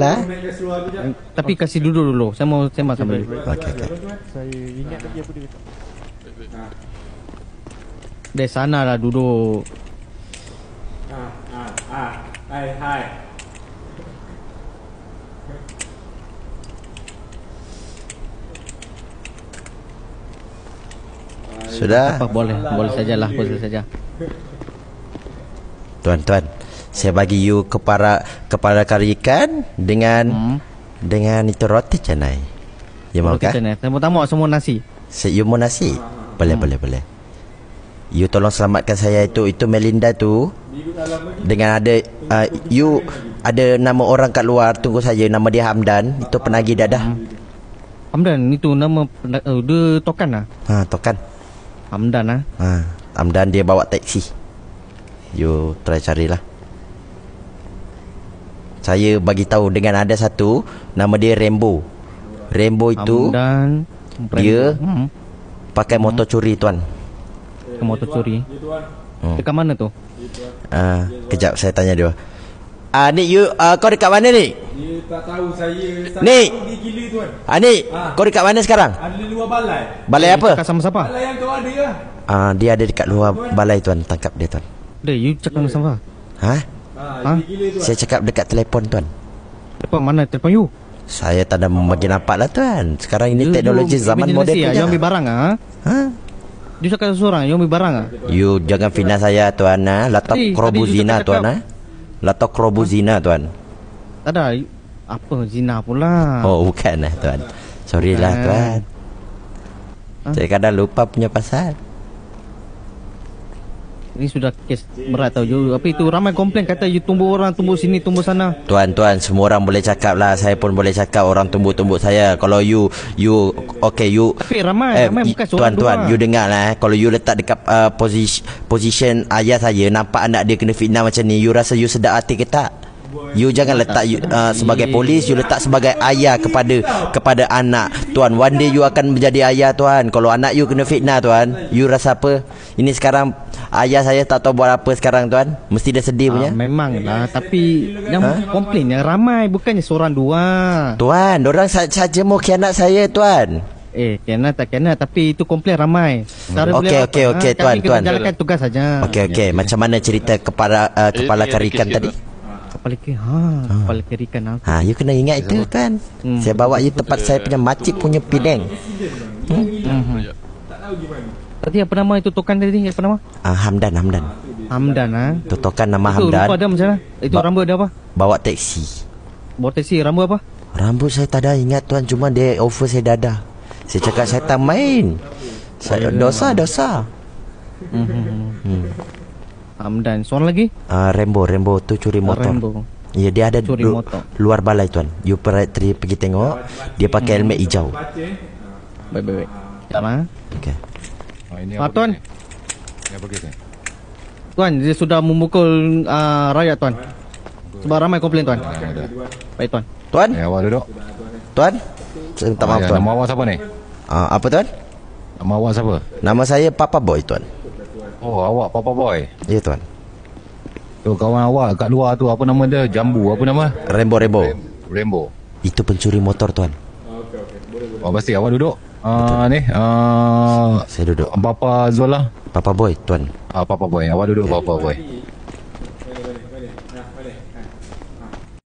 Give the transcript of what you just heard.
Lah. Tapi kasih duduk dulu. Saya mau sembang sama dia. Okey okey. Saya ingat lagi apa dia kata. Dari sana lah duduk. Ah, ah, ah. Hai, hai. Sudah. Apa boleh, boleh sajalah, boleh saja. Tuan-tuan, saya bagi you kepala kepala kari ikan dengan Hmm. dengan itu roti canai. You mau Kita kah? ni, saya mau tamu semua nasi. Se you mau nasi? Boleh boleh boleh. You tolong selamatkan saya itu itu Melinda tu dengan ada uh, you ada nama orang kat luar tunggu saja nama dia Hamdan itu penagih dadah. Hamdan, itu nama uh, dia tokan lah. Ha tokan. Hamdan lah. Ha Hamdan dia bawa taksi. You try carilah. Saya bagi tahu dengan ada satu nama dia Rainbow. Rainbow itu Hamdan. dia- Hmm. pakai motor curi tuan. Ke motor curi. Hmm. Dekat mana tu? Ah, kejap saya tanya dia. Ah ni you uh, kau dekat mana ni? Dia tak tahu saya. Tak Ni. tahu dia gila tuan. Ah ni kau dekat mana sekarang? Ada di luar balai. Balai apa? Cakap sama siapa? Balai yang kau ada lah. Ah dia ada dekat luar balai tuan, tangkap dia tuan. Dia, you cakap sama siapa? Ha? Ha, Ha? Saya cakap dekat telefon tuan. Depan mana telefon you? Saya tak ada bagi nampak lah tuan. Sekarang ini You- teknologi you zaman moden ah? You ambil punya. barang ah? Ha? Dia cakap seorang, you ambil barang ah? You jangan fitnah saya tuan ha. Latok krobu you zina cakap- tuan ha. Latok krobu zina tuan. Tak ada. you- Apa zina pula? Oh bukan lah tuan. Sorry lah Bukan. tuan. Ah. Saya kadang lupa punya pasal. Ini sudah kes berat tau you. Apa itu ramai komplain kata you tumbuh orang, tumbuh sini, tumbuh sana. Tuan tuan semua orang boleh cakap lah Saya pun boleh cakap orang tumbuk-tumbuk saya Kalau you You Okay you Tapi ramai, ramai i- bukan seorang tuan dua. You dengar lah eh. Kalau you letak dekat uh, position, position ayah saya Nampak anak dia kena fitnah macam ni You rasa you sedap hati ke tak? You jangan letak you, uh, sebagai polis You letak sebagai ayah kepada Kepada anak. Tuan one day you akan menjadi ayah tuan. Kalau anak you kena fitnah tuan You rasa apa? Ini sekarang Ayah saya tak tahu buat apa sekarang tuan. Mesti dia sedih punya Ah, memang lah Tapi Yang komplain yang ramai. Bukannya seorang dua. Tuan, orang sa- saja mau khianat saya, tuan. Eh kena tak kena Tapi itu komplain ramai. Cara Okey, okey, okey, Ah, tuan, Kami tuan. jalankan tugas saja. Okey, okey. Macam mana cerita kepala uh, kepala Eh, karikan tadi? Kepala kiri ha, Kepala kiri kan aku Ha, you kena ingat itu, tuan. Hmm. Saya bawa you tempat saya punya makcik punya Penang. Tadi apa nama itu tokan tadi Apa nama Ah, Hamdan, Hamdan. Hamdan ha? Tu tokan nama Itu Hamdan. dia macam mana Itu Ba- rambut dia apa Bawa teksi. Bawa taksi rambut apa Rambut saya tak ada ingat, tuan. Cuma dia offer saya dadah. Saya cakap saya tak main. Saya dosa, dosa. Hmm. Hamdan Seorang lagi Ah, Rambo, Rambo tu curi motor. Rambo. Ya dia ada Curi lu- motor. luar balai tuan. You per- teri- pergi tengok dia pakai helmet hijau. Baik baik baik Sekejap ha Okey. Ha, ini Ah, apa Tuan. Ini apa kes ni? Tuan dia sudah memukul uh, rakyat tuan Sebab ramai komplain tuan. Baik tuan Tuan, Eh, awak duduk. tuan. Saya minta maaf Ah, ya, tuan. Nama awak siapa ni? Ah, apa tuan? Nama awak siapa? Nama saya Papa Boy tuan. Oh, awak Papa Boy. Ya tuan. Tu kawan awak kat luar tu apa nama dia? Jambu apa nama? Rembo Rembo. Rainbow. Itu pencuri motor tuan. Oh, pasti awak duduk. Ah ni, ah Saya duduk. Papa Zola. Papa Boy tuan. Ah Papa Boy. Awak duduk Papa Boy.